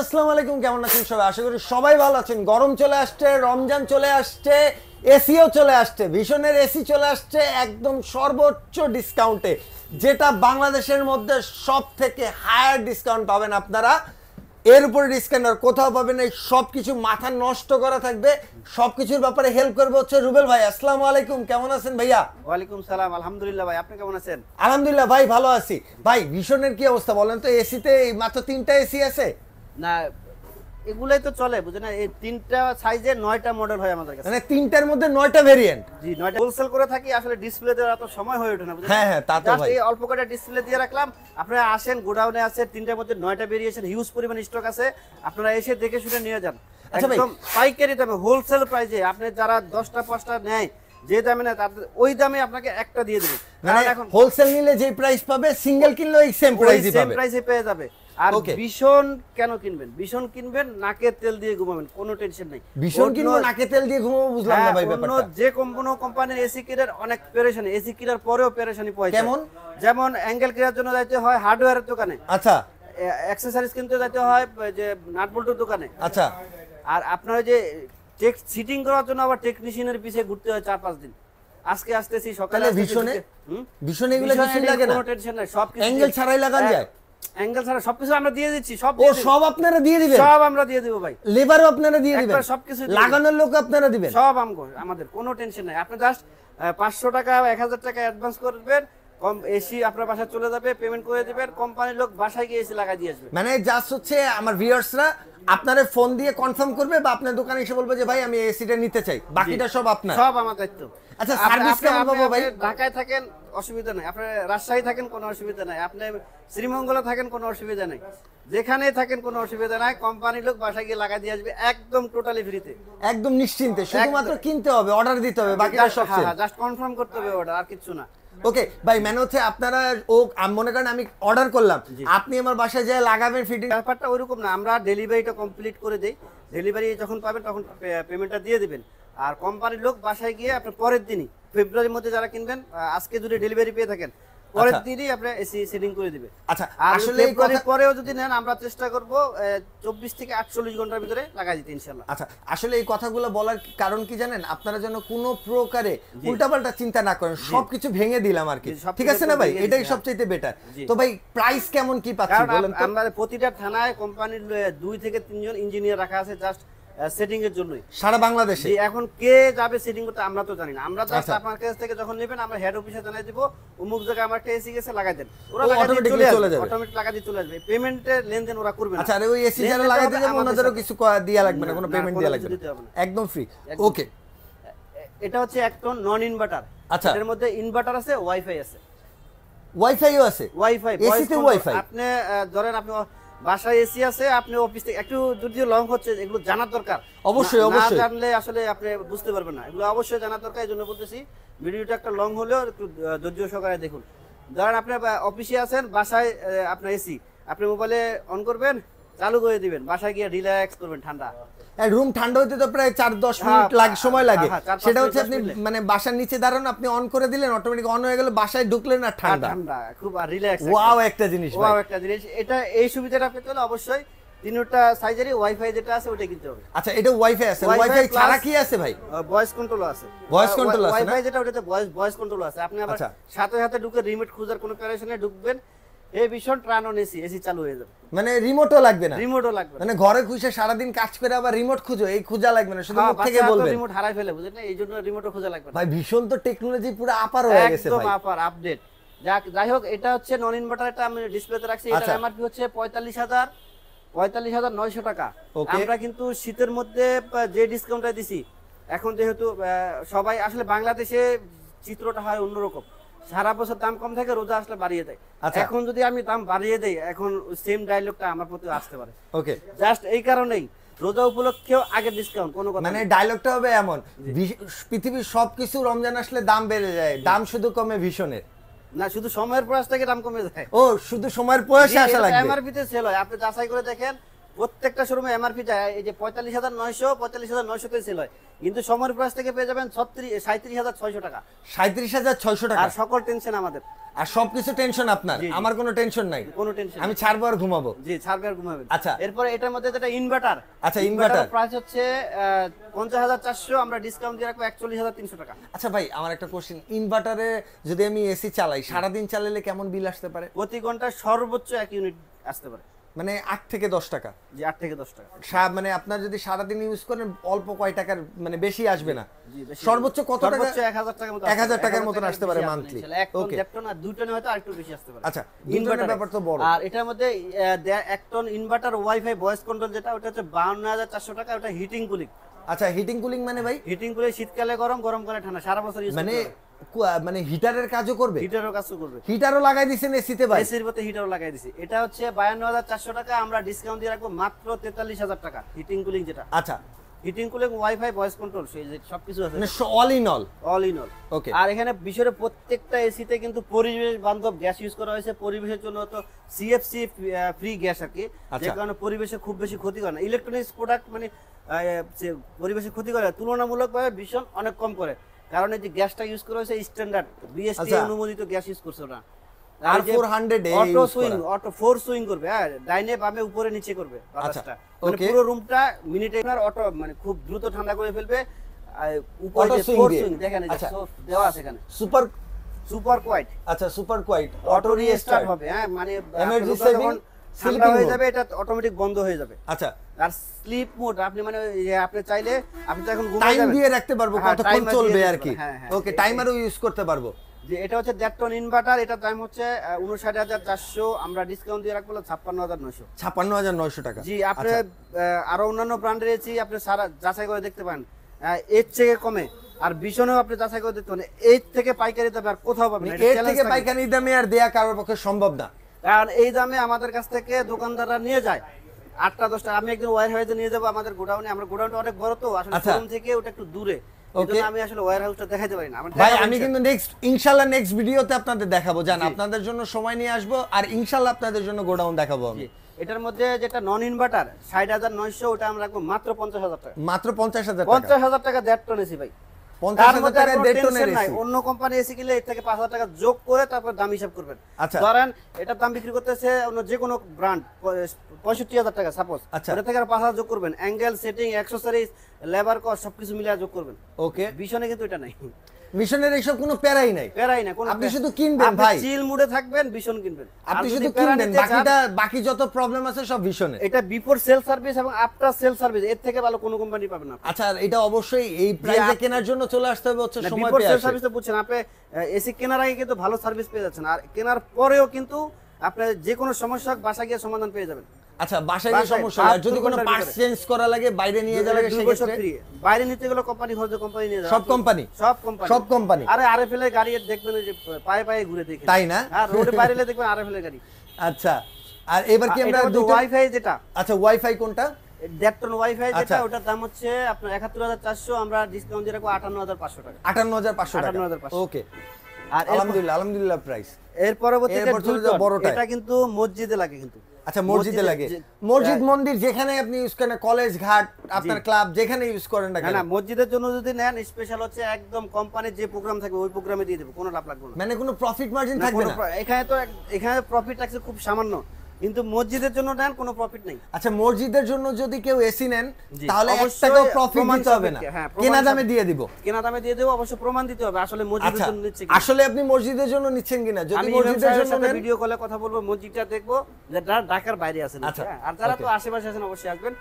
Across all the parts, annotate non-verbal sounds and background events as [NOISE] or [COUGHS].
আসসালামু আলাইকুম কেমন আছেন সবাই? আশা করি সবাই ভালো আছেন। গরম চলে আসছে রমজান চলে আসছে এসিও চলে আসছে ভীষণের এসি চলে আসছে একদম সর্বোচ্চ ডিসকাউন্টে যেটা বাংলাদেশের মধ্যে সব থেকে হায়ার ডিসকাউন্ট পাবেন আপনারা। এর উপরে ডিসকাউন্ট আর কোথাও পাবেন এই সব কিছু মাথা নষ্ট করা থাকবে। সব কিছুর ব্যাপারে হেল্প করবে হচ্ছে রুবেল ভাই। আসসালামু আলাইকুম কেমন আছেন ভাইয়া? ওয়ালাইকুম সালাম আলহামদুলিল্লাহ ভাই আপনি কেমন আছেন? আলহামদুলিল্লাহ ভাই ভালো আছি। ভাই ভীষণের কি অবস্থা বলেন তো? এসিতে মাত্র তিনটা এসি আছে? না এগুলাই তো চলে বুঝেন না? এই তিনটা সাইজের নয়টা মডেল হয় আমাদের কাছে। মানে তিনটার মধ্যে নয়টা ভেরিয়েন্ট জি নয়টা হোলসেল করে থাকি আসলে ডিসপ্লে দেওয়ার এত সময় হয়ে ওঠে না হ্যাঁ, হ্যাঁ, তা তো ভাই। এই অল্প কটা ডিসপ্লে দিয়ে রাখলাম। আপনারা আসেন গোডাউনে আছে তিনটার মধ্যে নয়টা বেরিয়েছেন হিউজ পরিমাণ স্টক আছে। আপনারা এসে দেখে শুনে নিয়ে যান। আচ্ছা ভাই। একদম পাইকারি দামে হোলসেল প্রাইসে আপনি যারা দশটা পাঁচটা নেয় যে দামে নেয় তাদের ওই দামে আপনাকে একটা দিয়ে দেবে। মানে এখন হোলসেল নিলে যে প্রাইস পাবে সিঙ্গেল কিনলে ওই সেম প্রাইসই পাবে সেম পাবে। প্রাইসে পেয়ে যাবে। আর ভীষণ কেন কিনবেন? ভীষণ কিনবেন নাকের তেল দিয়ে ঘুমাবেন কোনো টেনশন নেই। ভীষণ কিনবো নাকে তেল দিয়ে ঘুমাবো বুঝলাম না হ্যাঁ, ভাই ব্যাপারটা। যে কোনো কোম্পানির এসি অনেক পেরেশানি এসি পরেও পেরেশানি পয়সা। কেমন? যেমন অ্যাঙ্গেল জন্য যাইতে হয় হার্ডওয়্যারের দোকানে। আচ্ছা। অ্যাক্সেসরিজ কিনতে যাইতে হয় যে নাট বল্টুর দোকানে। আচ্ছা। আর আপনার ওই যে টেক সিটিং করার জন্য আবার টেকনিশিয়ানের পিছিয়ে ঘুরতে হয় চার পাঁচ দিন। আজকে আসতেছি সকালে আসতেছি, ভীষণে এগুলো ভীষণে লাগে না? কোনো টেনশন নাই সব Angle ছাড়াই লাগান যায়? অ্যাঙ্গেল ছাড়া সবকিছু আমরা দিয়ে দিচ্ছি সব ও সব আপনারা দিয়ে দিবেন? সব আমরা দিয়ে দিব ভাই। লেবারও আপনারা দিয়ে দিবেন? সবকিছু লাগানোর লোক আপনারা দিবেন? সব আমাদের কোনো টেনশন নাই। আপনি জাস্ট পাঁচশো টাকা এক হাজার টাকা অ্যাডভান্স করবেন কম এসি আপনার বাসায় চলে যাবে পেমেন্ট করে দেবেন কোম্পানির লোক বাসায় গিয়ে এসি দিয়ে আসবে। মানে জাস্ট হচ্ছে আমার ভিউয়ার্সরা আপনারা ফোন দিয়ে কনফার্ম করবে বা আপনার দোকানে এসে বলবে যে ভাই আমি এসিটা নিতে চাই। বাকিটা সব আপনার। সব আমার দায়িত্ব। আচ্ছা, আপনি- কেমন পাবো ভাই? ঢাকায় থাকেন অসুবিধা নাই। আপনি রাজশাহী থাকেন কোনো অসুবিধা নাই। আপনি শ্রীমঙ্গলে থাকেন কোনো অসুবিধা নাই। যেখানে থাকেন কোনো অসুবিধা নাই। কোম্পানির লোক বাসায় গিয়ে লাগাই দিয়ে আসবে একদম টোটালি ফ্রিতে একদম নিশ্চিন্তে। শুধুমাত্র কিনতে হবে অর্ডার দিতে হবে বাকিটা সব হ্যাঁ জাস্ট কনফার্ম করতে হবে অর্ডার আর কিছু না। ওকে ভাই মানে হচ্ছে আপনারা ও আম- মনে করেন আমি অর্ডার করলাম। আপনি আমার বাসায় যা লাগাবেন ফিটিং ব্যাপারটা ওইরকম না আমরা ডেলিভারিটা কমপ্লিট করে দেই। ডেলিভারি যখন পাবেন তখন পেমেন্টটা দিয়ে দেবেন। আর কোম্পানির লোক বাসায় গিয়ে আপনার পরের দিনই ফেব্রুয়ারির মধ্যে যারা কিনবেন আজকে যদি ডেলিভারি পেয়ে থাকেন পরের আচ্ছা। দিনই আপনার এসি সেটিং করে দিবে। আচ্ছা আসলে এই পরেও যদি নেন আমরা চেষ্টা করব চব্বিশ থেকে আটচল্লিশ ঘণ্টার ভিতরে লাগাই দিতে ইনশাল্লাহ। আচ্ছা আসলে এই কথাগুলো বলার কারণ কি জানেন? আপনারা যেন কোনো প্রকারে উল্টাপাল্টা চিন্তা না করেন সবকিছু ভেঙে দিলাম আর কি। ঠিক আছে না ভাই? এটাই সবচেয়ে বেটার তো ভাই প্রাইস কেমন কি পাচ্ছি কারণ বলেন আম- তো? আমরা প্রতিটা থানায় কোম্পানির দুই থেকে তিনজন ইঞ্জিনিয়ার রাখা আছে জাস্ট সেটিং এর জন্যই। সারা বাংলাদেশে? এখন কে যাবে সেটিং করতে আমরা তো জানি না। আমরা জাস্ট আচ্ছা। আপনার কাছ থেকে যখন নেবেন আমরা হেড অফিসে দিব অমুক জায়গায় আমার একটা এসি গেছে লাগাই দেন। ওরা লাগাই চলে যাবে। অটোমেটিক লাগাই দিয়ে চলে আসবে। পেমেন্টের লেনদেন ওরা করবে না। আচ্ছা আর ওই এসি যারা হবে ওনাদেরও কিছু দেয়া লাগবে না কোনো পেমেন্ট দেয়া লাগবে। একদম ফ্রি ওকে এটা হচ্ছে একদম নন ইনভার্টার আচ্ছা। এর মধ্যে ইনভার্টার আছে ওয়াইফাই আছে। ওয়াইফাইও আছে? ওয়াইফাই AC তে Wi-Fi? আপনি ধরেন আপনি বাসায় এসি আছে আপনি অফিস থেকে একটু যদিও লং হচ্ছে এগুলো জানার দরকার। অবশ্যই, অবশ্যই। জানলে আসলে আপনি বুঝতে পারবেন না। এগুলো অবশ্যই জানা দরকার এই জন্য বলতেছি ভিডিওটা একটা লং হলেও একটু ধৈর্য সহকারে দেখুন। ধরেন আপনি অফিসে আছেন বাসায় আপনার এসি আপনি মোবাইলে অন করবেন চালু করে দিবেন বাসায় গিয়ে রিল্যাক্স করবেন ঠান্ডা। রুম ঠান্ডা হতে তো প্রায় চার দশ হ্যাঁ, মিনিট লাগে সময় লাগে। হ্যাঁ, সেটা হচ্ছে আপনি মানে বাসার নিচে দাঁড়ান আপনি অন করে দিলেন অটোমেটিক অন হয়ে গেল বাসায় ঢুকলেন আর ঠান্ডা। ঠান্ডা খুব রিল্যাক্স ওয়াও একটা জিনিস। ওয়াও একটা জিনিস। এটা এই সুবিধাটা পেতে হলে অবশ্যই তিনটা সাইজেরই ওয়াইফাই যেটা আছে ওটা কিনতে হবে। আচ্ছা এটা ওয়াইফাই আছে। ওয়াইফাই ছাড়া কি আছে ভাই? ভয়েস কন্ট্রোল আছে। Voice control আছে ওয়াইফাই যেটা ওটাতে ভয়েস ভয়েস কন্ট্রোল আছে। আপনি আবার আচ্ছা। সাথে সাথে ঢুকে রিমোট খোঁজার কোনো প্যারেশনে ঢুকবেন এই ভীষণ এসি এসি চালু হয়ে যাবে। মানে রিমোটও লাগবে না? রিমোটও লাগবে মানে ঘরে খুঁজে কাজ করে আবার রিমোট খুঁজো এই খুঁজা লাগবে না শুধু হ্যাঁ, মুখ থেকে বলবেন। রিমোট হারাই ফেলে না? রিমোটও খোঁজা লাগবে না। ভাই ভীষণ তো টেকনোলজি পুরো আপার হয়ে গেছে একদম আপার আপডেট যাই হোক এটা হচ্ছে নন ইনভার্টার এটা আমি ডিসপ্লেতে রাখছি। এটা আচ্ছা। এমআরপি হচ্ছে পঁয়তাল্লিশ হাজার পঁয়তাল্লিশ হাজার নয়শো টাকা. আমরা কিন্তু শীতের মধ্যে যে ডিসকাউন্টটা দিছি এখন যেহেতু সবাই আসলে বাংলাদেশে চিত্রটা হয় অন্যরকম। সারা বছর দাম কম থাকে রোজা আসলে বাড়িয়ে দেয়। আচ্ছা। এখন যদি আমি দাম বাড়িয়ে দেই এখন সেম ডায়লগটা আমার প্রতি আসতে পারে। ওকে জাস্ট এই কারণেই রোজা উপলক্ষেও আগে ডিসকাউন্ট কোনো কথা মানে ডায়লগটা হবে এমন। পৃথিবীর সবকিছু রমজান আসলে দাম বেড়ে যায় দাম শুধু কমে ভীষণের। না শুধু সময়ের প্রয়াস থেকে দাম কমে যায়। ও শুধু সময়ের বয়সে আসা লাগবে। এমআরপি তে সেল হয়। আপনি যাচাই করে দেখেন প্রত্যেকটা শোরুমে এমআরপি যায় এই যে পঁয়তাল্লিশ হাজার নয়শো পঁয়তাল্লিশ হাজার নয়শোতে সেল হয়। কিন্তু সময়ের প্রাইস থেকে পেয়ে যাবেন ছত্রিশ সাঁত্রিশ হাজার ছয়শো টাকা। সাঁত্রিশ হাজার ছয়শো টাকা। আর সকল টেনশন আমাদের। আর সবকিছু টেনশন আপনার। আমার কোনো টেনশন নাই। কোনো টেনশন আমি ছাড়বো আর ঘুমাবো। জি ছাড়বে আর ঘুমাবেন। আচ্ছা। এরপরে এটার মধ্যে যেটা ইনভার্টার আচ্ছা, inverter। প্রাইস হচ্ছে পঞ্চাশ হাজার চারশো আমরা ডিসকাউন্ট দিয়ে রাখব একচল্লিশ হাজার তিনশো টাকা। আচ্ছা ভাই আমার একটা কোশ্চেন ইনভার্টারে যদি আমি এসি চালাই সারাদিন চালালে কেমন বিল আসতে পারে? প্রতি ঘন্টায় সর্বোচ্চ এক ইউনিট আসতে পারে। মানে আট থেকে দশ টাকা। যে আট থেকে দশ টাকা। মানে আপনার যদি সারাদিন ইউজ করেন অল্প কয় টাকার মানে বেশি আসবে না। সর্বোচ্চ কত টাকা? এক হাজার টাকার মতো এক হাজার আসতে টাকার পারে। মতন আসতে পারে। আসবে না। এক টন আর দুই টনে হয়তো আরেকটু বেশি আসতে পারে। আচ্ছা, দুই ব্যাপার তো বড়। আর এটার মধ্যে এক ton inverter WiFi voice control যেটা ওটা হচ্ছে বাউন্ন হাজার চারশো টাকা ওটা হিটিং কুলিং আচ্ছা হিটিং কুলিং মানে ভাই? হিটিং কুলিং শীতকালে গরম গরম করে ঠান্ডা সারা বছর মানে মানে হিটারের কাজও করবে? হিটারও কাজ করবে। হিটারও লাগাই দিছেন এসিতে ভাই। এসির মধ্যে হিটারও লাগাই দিছি। এটা হচ্ছে বায়ান্ন হাজার চারশো টাকা আমরা ডিসকাউন্ট দিয়ে রাখব মাত্র তেতাল্লিশ হাজার টাকা হিটিং কুলিং যেটা। আচ্ছা। Heating cooling WiFi voice control সেই যে সবকিছু আছে। মানে all in all all in all okay আর এখানে বিষয়ের প্রত্যেকটা এসিতে কিন্তু পরিবেশ বান্ধব গ্যাস ইউজ করা হয়েছে। পরিবেশের জন্য তো সিএফসি ফ্রি গ্যাস আর কি। যে আচ্ছা। কারণে পরিবেশে খুব বেশি ক্ষতি করে না। ইলেকট্রনিক্স প্রোডাক্ট মানে যে পরিবেশে ক্ষতি করে তুলনামূলকভাবে ভীষণ অনেক কম করে। কারণ এই যে গ্যাসটা ইউজ করা হয়েছে স্ট্যান্ডার্ড বিএসটি আচ্ছা। অনুমোদিত গ্যাস ইউজ করছে ওরা আর 400 এ auto swing auto four swing করবে হ্যাঁ ডাইনে বামে উপরে নিচে করবে বাতাসটা। মানে পুরো রুমটা মিনিটে আপনার অটো মানে খুব দ্রুত ঠান্ডা করে ফেলবে আর উপরে ফোর সুইং দেখেন এই যে আচ্ছা। দেওয়া আছে এখানে। সুপার সুপার কোয়াইট আচ্ছা সুপার কোয়াইট অটো রিস্টার্ট হবে হ্যাঁ মানে saving, যখন ঠান্ডা হয়ে যাবে এটা অটোমেটিক বন্ধ হয়ে যাবে। আচ্ছা। আর স্লিপ মোড আপনি মানে আপনি চাইলে আপনি তো এখন ঘুমিয়ে টাইম দিয়ে রাখতে পারব হ্যাঁ, কতক্ষণ চলবে আর কি। ওকে টাইমারও ইউজ করতে পারব। যে এটা হচ্ছে দেড় টন ইনভার্টার এটা দাম হচ্ছে উনষাট হাজার চারশো আমরা ডিসকাউন্ট দিয়ে রাখব ছাপ্পান্ন হাজার নয়শো। ছাপ্পান্ন হাজার নয়শো টাকা। জি আপনি আচ্ছা, আরও অন্যান্য ব্র্যান্ডের এসি আপনি সারা যাচাই করে দেখতে পান এর থেকে কমে। আর ভীষণও আপনি যাচাই করে দেখতে পারেন। এর থেকে পাইকারি দামে আর কোথাও পাবেন এর থেকে। পাইকারি দামে আর দেয়া কারোর পক্ষে সম্ভব না। কারণ এই দামে আমাদের কাছ থেকে দোকানদাররা নিয়ে যায়। আটটা দশটা। আমি একদিন ওয়ার হাউসে নিয়ে যাব আমাদের গোডাউনে আমরা গোডাউনটা অনেক বড় তো আসলে আচ্ছা। শোরুম থেকে ওটা একটু দূরে। আমি আসলে ওয়ার হাউসটা দেখাতে পারি না। ভাই আমি কিন্তু নেক্সট নেক্সট ভিডিওতে আপনাদের দেখাবো। জান আপনাদের জন্য সময় নিয়ে আসব আর আপনাদের জন্য গোডাউন দেখাবো আমি। এটার মধ্যে যেটা নন ইনভার্টার ষাট হাজার নয়শো ওটা আমরা রাখব মাত্র পঞ্চাশ হাজার টাকা। মাত্র পঞ্চাশ হাজার পঞ্চাশ হাজার টাকা দেড় টন এসি ভাই। তার মধ্যে নাই। অন্য কোম্পানি এসি কিনলে এর থেকে টাকা যোগ করে তারপর দাম হিসাব করবেন। আচ্ছা। ধরেন এটার দাম বিক্রি করতেছে অন্য যে কোনো ব্র্যান্ড পঁয়ষট্টি হাজার টাকা সাপোজ আচ্ছা। ওটা থেকে আর পাঁচ হাজার যোগ করবেন। Angle setting accessories labour cost সবকিছু মিলিয়ে যোগ করবেন। ওকে ভীষণে কিন্তু এটা নাই। মিশনের এইসব কোনো প্যারাই নাই। প্যারাই না আপনি শুধু কিনবেন, ভাই। চিল মুডে থাকবেন ভীষণ কিনবেন। আপনি শুধু কিনবেন বাকিটা বাকি যত প্রবলেম আছে সব ভীষণে এটা বিফোর সেল সার্ভিস এবং আফটার সেল সার্ভিস এর থেকে ভালো কোনো কোম্পানি পাবেন না আচ্ছা এটা অবশ্যই এই প্রাইসে কেনার জন্য চলে আসতে হবে হচ্ছে সময় বিফোর সেল সার্ভিস তো বুঝছেন আপনি এসি কেনার আগে কিন্তু ভালো সার্ভিস পেয়ে যাচ্ছেন। আর কেনার পরেও কিন্তু আপনি যে কোনো সমস্যা বাসা গিয়ে সমাধান পেয়ে যাবেন। আচ্ছা বাসায় বাসায়, সমস্যা হয় আর যদি কোনো পার্টস চেঞ্জ করা লাগে বাইরে নিয়ে যাওয়া লাগে দুই বছর সেক্ষেত্রে বাইরে নিতে গেলে কোম্পানি খরচ কোম্পানি নিয়ে যাবে সব company? সব কোম্পানি সব company? আরে আরএফএল এর গাড়ি দেখবেন যে পায়ে পায়ে ঘুরে দেখে। তাই না? হ্যাঁ রোডে বাইরে দেখবেন আরএফএল এর গাড়ি। আচ্ছা আর এবার কি আমরা দুটো ওয়াইফাই যেটা। আচ্ছা ওয়াইফাই কোনটা? দেড় টন ওয়াইফাই যেটা আচ্ছা। ওটার দাম হচ্ছে আপনার একাত্তর হাজার চারশো আমরা ডিসকাউন্ট দিয়ে রাখব আটান্ন হাজার পাঁচশো টাকা। আটান্ন হাজার পাঁচশো টাকা। 58,500 ওকে। আর আলহামদুলিল্লাহ আলহামদুলিল্লাহ প্রাইস এর পরবর্তীতে। এটা কিন্তু মসজিদে লাগে কিন্তু। আচ্ছা মসজিদে লাগে। মসজিদ। মন্দির যেখানে আপনি ইউজ করেন কলেজ ঘাট আপনার ক্লাব যেখানে ইউজ করেন না না মসজিদের জন্য যদি নেন স্পেশাল হচ্ছে একদম কোম্পানির যে প্রোগ্রাম থাকবে ওই প্রোগ্রামে দিয়ে দেবো কোনো লাভ লাগবে না। মানে কোনো প্রফিট মার্জিন থাকবে না? এখানে তো এখানে প্রফিট থাকছে খুব সামান্য। কিন্তু মসজিদের জন্য নেন কোনো প্রফিট নেই। আচ্ছা মসজিদের জন্য যদি কেউ এসি নেন তাহলে এক টাকাও প্রফিট দিতে হবে না। হ্যাঁ, কেনা দামে দিয়ে দিব। কেনা দামে দিয়ে দেবো অবশ্য প্রমাণ দিতে হবে আসলে মসজিদের আচ্ছা জন্য নিচ্ছে। আসলে আপনি মসজিদের জন্য নিচ্ছেন কিনা? যদি মসজিদের জন্য নেন ভিডিও কলে কথা বলব মসজিদটা দেখব যে যারা ঢাকার বাইরে আছেন আচ্ছা, হ্যাঁ, আর যারা তো আশেপাশে আছেন অবশ্যই আসবেন।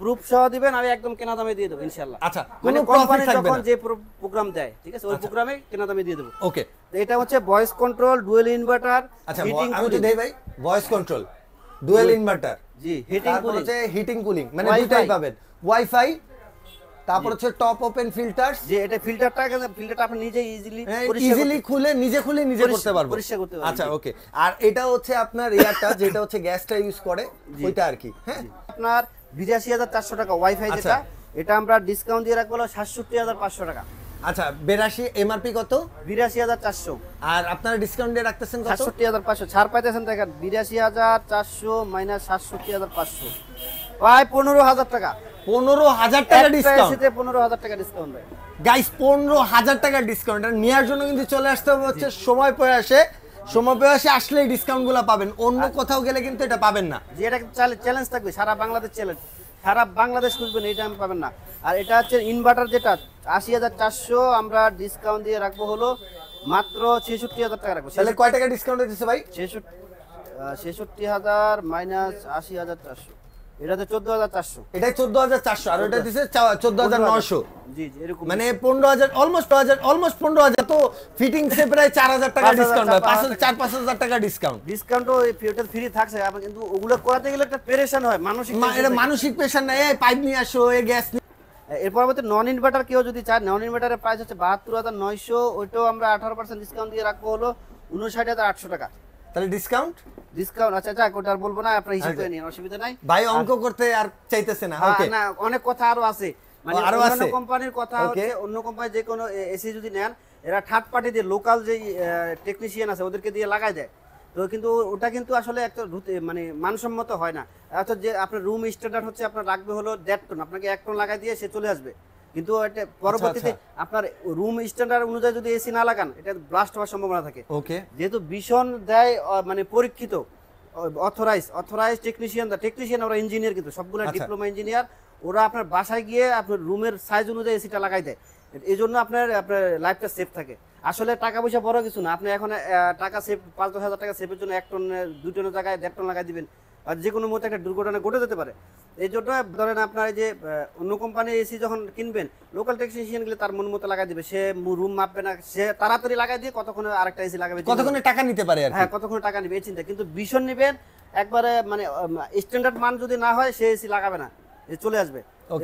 প্রুফ সহ দিবেন আমি একদম কেনা দামে দিয়ে দেবো ইনশাল্লাহ আচ্ছা, মানে কোম্পানি যখন। যে প্রোগ্রাম দেয় ঠিক আছে ওই প্রোগ্রামে কেনা দামে দিয়ে দেবো। ওকে এটা হচ্ছে ভয়েস কন্ট্রোল ডুয়েল ইনভার্টার আচ্ছা আমি তো দেই ভাই ভয়েস কন্ট্রোল ডুয়েল ইনভার্টার জি হিটিং তারপর হচ্ছে হিটিং কুলিং মানে। দুটাই পাবেন। ওয়াইফাই তারপর হচ্ছে টপ ওপেন ফিল্টারস যে এটা ফিল্টারটা ফিল্টারটা আপনি নিজে ইজিলি ইজিলি খুলে নিজে খুলে নিজে করতে পারব। পরিষ্কার করতে পারবেন, আচ্ছা ওকে আর এটা হচ্ছে আপনার এয়ারটা [COUGHS] যেটা হচ্ছে গ্যাসটা ইউজ করে। ওইটা আর কি হ্যাঁ? আপনার বিরাশি হাজার চারশো টাকা ওয়াইফাই আচ্ছা। যেটা এটা আমরা ডিসকাউন্ট দিয়ে রাখব সাতষট্টি হাজার পাঁচশো টাকা। আচ্ছা বেরাশি এমআরপি কত? বিরাশি হাজার চারশো। আর আপনারা ডিসকাউন্ট দিয়ে রাখতেছেন সাতষট্টি হাজার পাঁচশো। ছাড় পাইতেছেন দেখেন বিরাশি হাজার চারশো মাইনাস সাতষট্টি হাজার পাঁচশো। প্রায় পনেরো হাজার টাকা। পনেরো হাজার টাকা ডিসকাউন্ট পনেরো হাজার টাকা ডিসকাউন্ট গাইস পনেরো হাজার টাকা ডিসকাউন্ট নেওয়ার জন্য কিন্তু চলে আসতে হবে হচ্ছে সময় পেয়ে আসে সময় পেয়ে আসে আসলেই ডিসকাউন্টগুলো পাবেন। অন্য কোথাও গেলে কিন্তু এটা পাবেন না। যে এটা চ্যালেঞ্জ থাকবে সারা বাংলাদেশ চ্যালেঞ্জ সারা বাংলাদেশ খুঁজবেন এই আমি পাবেন না। আর এটা হচ্ছে ইনভার্টার যেটা আশি হাজার চারশো আমরা ডিসকাউন্ট দিয়ে রাখব হলো মাত্র ছেষট্টি হাজার টাকা রাখব। তাহলে কয় টাকা ডিসকাউন্ট দিচ্ছে ভাই? ছেষট্টি ছেষট্টি হাজার মাইনাস আশি হাজার চারশো। এটাতে আর ওটা জি জি এরকম মানে অলমোস্ট অলমোস্ট তো প্রায় টাকা ডিসকাউন্ট হয়। টাকা ডিসকাউন্ট ফিউটার ফ্রি থাকছে আবার কিন্তু ওগুলো করাতে গেলে একটা পেরেশান হয় মানসিক এটা মানসিক এই পাইপ নিয়ে আসো এই গ্যাস এর পরবর্তী নন ইনভার্টার কেউ যদি চায় নন ইনভার্টারের প্রাইস হচ্ছে বাহাত্তর হাজার নয়শো ওইটাও আমরা আঠারো পার্সেন্ট ডিসকাউন্ট দিয়ে রাখব হলো উনষাট হাজার আটশো টাকা। তাহলে ডিসকাউন্ট ডিসকাউন্ট আচ্ছা যাক ওটা বলব না আপনার হিসাব আচ্ছা। করে নিন অসুবিধা নাই। ভাই অঙ্ক করতে আর চাইতেছে না ওকে না অনেক কথা আরও আছে। মানে আরও আছে? কোম্পানির কথা. হচ্ছে অন্য কোম্পানি যে কোনো এসি যদি নেন এরা থার্ড পার্টি দিয়ে লোকাল যে টেকনিশিয়ান আছে ওদেরকে দিয়ে লাগাই দেয়। তো কিন্তু ওটা কিন্তু আসলে একটা মানে মানসম্মত হয় না। অর্থাৎ যে আপনার রুম স্ট্যান্ডার্ড হচ্ছে আপনার রাখবে হলো দেড় টন আপনাকে এক টন লাগাই দিয়ে সে চলে আসবে। কিন্তু এটা পরবর্তীতে আপনার রুম স্ট্যান্ডার্ড অনুযায়ী যদি এসি না লাগান এটা ব্লাস্ট হওয়ার সম্ভাবনা থাকে। ওকে যেহেতু ভীষণ দেয় মানে পরীক্ষিত অথরাইজ অথরাইজ টেকনিশিয়ান টেকনিশিয়ান ওরা ইঞ্জিনিয়ার কিন্তু সবগুলো আচ্ছা। ডিপ্লোমা ইঞ্জিনিয়ার ওরা আপনার বাসায় গিয়ে আপনার রুমের সাইজ অনুযায়ী এসিটা লাগাই দেয়। এই জন্য আপনার আপনার লাইফটা সেফ থাকে। আসলে টাকা পয়সা বড় কিছু না আপনি এখন টাকা সেভ পাঁচ দশ হাজার টাকা সেভের জন্য এক টন দুই টনের জায়গায় দেড় টন লাগাই দিবেন। আর যে কোনো মতো একটা দুর্ঘটনা ঘটে যেতে পারে। এই জন্য ধরেন আপনার যে অন্য কোম্পানির এসি যখন কিনবেন লোকাল টেকনিশিয়ান গেলে তার মন মতো লাগাই দিবে। সে রুম মাপবে না সে তাড়াতাড়ি লাগাই দিয়ে কতক্ষণে আরেকটা এসি লাগাবে কতক্ষণে টাকা নিতে পারে হ্যাঁ কতক্ষণ টাকা নেবে এই চিন্তা। কিন্তু ভীষণ নেবেন একবারে মানে স্ট্যান্ডার্ড মান যদি না হয় সে এসি লাগাবে না এ চলে আসবে।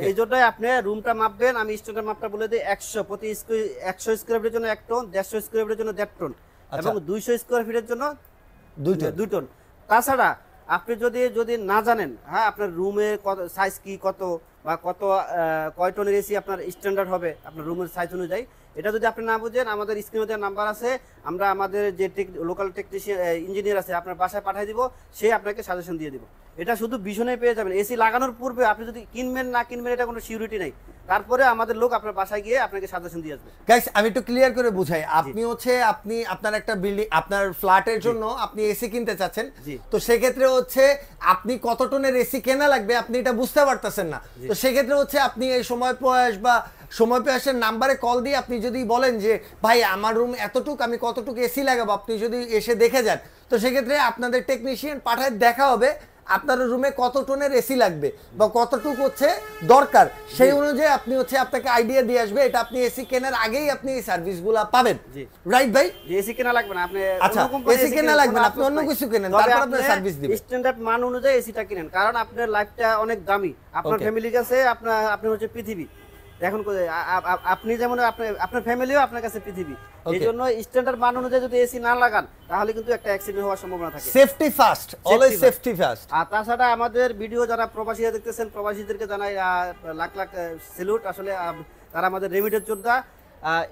এই জন্যই আপনি রুমটা মাপবেন আমি স্ট্যান্ডার্ড মাপটা বলে দিই একশো প্রতি স্কোয়ার একশো স্কোয়ার ফিটের জন্য এক টন দেড়শো স্কোয়ার ফিটের জন্য দেড় টন আচ্ছা। এবং দুইশো স্কোয়ার ফিটের জন্য দুই টন তাছাড়া আপনি যদি যদি না জানেন হ্যাঁ আপনার রুমের কত সাইজ কি কত বা কত কয়টনের কয় টনের এসি আপনার স্ট্যান্ডার্ড হবে আপনার রুমের সাইজ অনুযায়ী, এটা যদি আপনি না বুঝেন, আমাদের স্ক্রিনে দেওয়ার নাম্বার আছে, আমরা আমাদের যে লোকাল টেকনিশিয়ান ইঞ্জিনিয়ার আছে, আপনার বাসায় পাঠিয়ে দিব, সে আপনাকে সাজেশন দিয়ে দিব। এটা শুধু ভীষণে পেয়ে যাবেন। এসি লাগানোর পূর্বে আপনি যদি কিনবেন না কিনবেন এটা কোনো সিউরিটি নেই। তারপরে আমাদের লোক আপনার বাসায় গিয়ে আপনাকে সাজেশন দিয়ে আসবে। গাইস আমি একটু ক্লিয়ার করে বুঝাই। আপনি হচ্ছে আপনি আপনার একটা বিল্ডিং আপনার ফ্ল্যাটের জন্য আপনি এসি কিনতে চাচ্ছেন। তো সেক্ষেত্রে হচ্ছে আপনি কত টনের এসি কেনা লাগবে আপনি এটা বুঝতে পারতেছেন না। তো সেক্ষেত্রে হচ্ছে আপনি এই সময় প্রয়াস বা সময় প্রয়াসের নাম্বারে কল দিয়ে আপনি যদি বলেন যে ভাই আমার রুম এতটুক আমি কতটুকু এসি লাগাবো? আপনি যদি এসে দেখে যান। তো সেক্ষেত্রে আপনাদের টেকনিশিয়ান পাঠায় দেখা হবে। আপনার রুমে কত টনের এসি লাগবে বা কতটুকু হচ্ছে দরকার সেই অনুযায়ী আপনি হচ্ছে আপনাকে আইডিয়া দিয়ে আসবে এটা আপনি এসি কেনার আগেই আপনি এই সার্ভিসগুলো পাবেন। রাইট ভাই? এসি কেনা লাগবে না আপনি আচ্ছা, AC কেনা লাগবে না, আপনি অন্য কিছু কেনেন তারপর আপনি সার্ভিস দিবেন। স্ট্যান্ডার্ড মান অনুযায়ী এসিটা কিনেন কারণ আপনার লাইফটা অনেক দামি। আপনার ফ্যামিলি ফ্যামিলির কাছে আপনার আপনি হচ্ছে পৃথিবী। এখন আপনি যেমন আপনার আপনার ফ্যামিলিও আপনার কাছে পৃথিবী। এই জন্য স্ট্যান্ডার্ড মান অনুযায়ী যদি এসি না লাগান তাহলে কিন্তু একটা অ্যাক্সিডেন্ট হওয়ার সম্ভাবনা থাকে। Safety first always safety first আর তাছাড়া আমাদের ভিডিও যারা প্রবাসীরা দেখতেছেন প্রবাসীদেরকে জানাই লাখ লাখ সেলুট আসলে তারা আমাদের রেমিটের যোদ্ধা।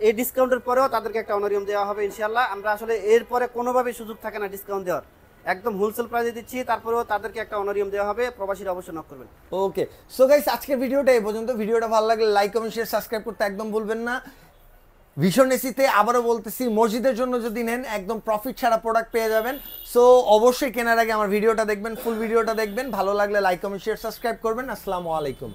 এই ডিসকাউন্টের পরেও তাদেরকে একটা অনারিয়াম দেওয়া হবে ইনশাল্লাহ আমরা আসলে এরপরে কোনোভাবে সুযোগ থাকে না ডিসকাউন্ট দেওয়ার। একদম হোলসেল প্রাইসে দিচ্ছি, তারপরেও তাদেরকে একটা অনারিয়াম দেওয়া হবে, প্রবাসীরা অবশ্যই নক করবেন। ওকে সো গাইস আজকের ভিডিওটা এই পর্যন্ত। ভিডিওটা ভালো লাগলে লাইক কমেন্ট শেয়ার সাবস্ক্রাইব করতে একদম ভুলবেন না। ভীষণ এসিতে আবারও বলতেছি, মসজিদের জন্য যদি নেন, একদম প্রফিট ছাড়া প্রোডাক্ট পেয়ে যাবেন। সো অবশ্যই কেনার আগে আমার ভিডিওটা দেখবেন ফুল ভিডিওটা দেখবেন। ভালো লাগলে লাইক কমেন্ট শেয়ার সাবস্ক্রাইব করবেন। আসসালামু আলাইকুম।